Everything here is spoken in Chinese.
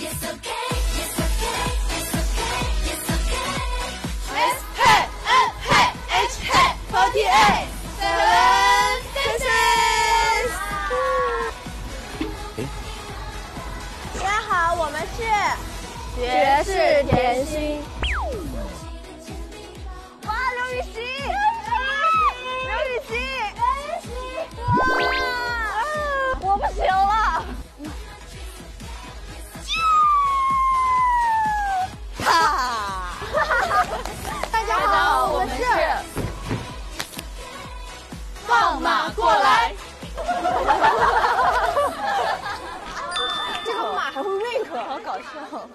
大家好，我们是爵士甜心。放马过来。这个马还会 wink 好搞笑。